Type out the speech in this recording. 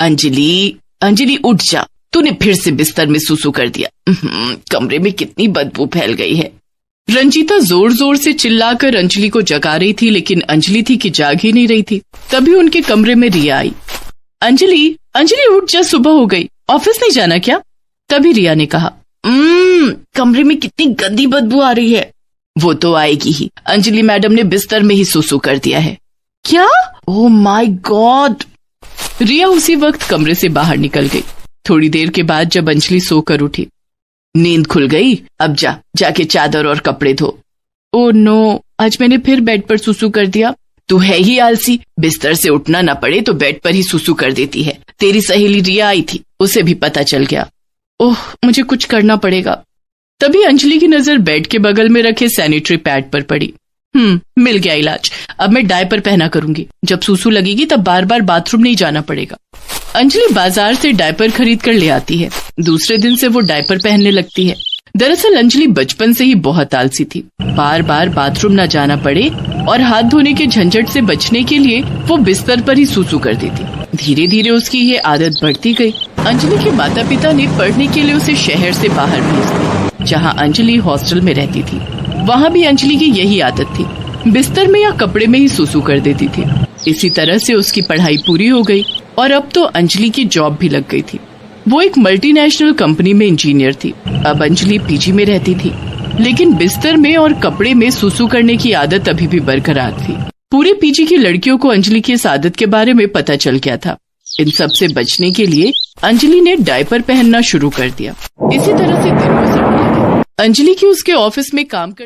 अंजलि अंजलि उठ जा। तूने फिर से बिस्तर में सुसु कर दिया। कमरे में कितनी बदबू फैल गई है। रंजीता ज़ोर ज़ोर से चिल्लाकर अंजलि को जगा रही थी, लेकिन अंजलि थी कि जाग ही नहीं रही थी। तभी उनके कमरे में रिया आई। अंजलि अंजलि उठ जा, सुबह हो गई। ऑफ़िस नहीं जाना क्या? तभी रिया ने कहा कमरे में कितनी गंदी बदबू आ रही है। वो तो आएगी ही। अंजलि मैडम ने बिस्तर में ही सुसु कर दिया है। क्या? ओ माय गॉड रिया उसी वक्त कमरे से बाहर निकल गई। थोड़ी देर के बाद जब अंजलि सोकर उठी, नींद खुल गई, अब जा, जाके चादर और कपड़े धो। ओ नो, आज मैंने फिर बेड पर सुसु कर दिया। तू है ही आलसी, बिस्तर से उठना ना पड़े तो बेड पर ही सुसु कर देती है। तेरी सहेली रिया आई थी, उसे भी पता चल गया। ओह, मुझे कुछ करना पड़ेगा। तभी अंजलि की नज़र बेड के बगल में रखे सैनिटरी पैड पर पड़ी। हम्म मिल गया इलाज। अब मैं डायपर पहना करूँगी। जब सूसू लगेगी, तब बार बार बाथरूम नहीं जाना पड़ेगा। अंजलि बाज़ार से डायपर खरीद कर ले आती है। दूसरे दिन से वो डायपर पहनने लगती है। दरअसल, अंजलि बचपन से ही बहुत आलसी थी। बार बार बाथरूम न जाना पड़े और हाथ धोने के झंझट से बचने के लिए वो बिस्तर पर ही सूसू कर देती। धीरे धीरे उसकी ये आदत बढ़ती गई। अंजलि के माता पिता ने पढ़ने के लिए उसे शहर से बाहर भेज दिया, जहाँ अंजलि हॉस्टल में रहती थी। वहाँ भी अंजलि की यही आदत थी। बिस्तर में या कपड़े में ही सुसु कर देती थी। इसी तरह से उसकी पढ़ाई पूरी हो गई और अब तो अंजलि की जॉब भी लग गई थी। वो एक मल्टीनेशनल कंपनी में इंजीनियर थी। अब अंजलि पीजी में रहती थी। लेकिन बिस्तर में और कपड़े में सुसु करने की आदत अभी भी बरकरार थी। पूरे पीजी की लड़कियों को अंजलि की इस आदत के बारे में पता चल गया था। इन सबसे बचने के लिए अंजलि ने डायपर पहनना शुरू कर दिया। इसी तरह से दिन गुजरने लगे अंजलि की उसके ऑफ़िस में काम कर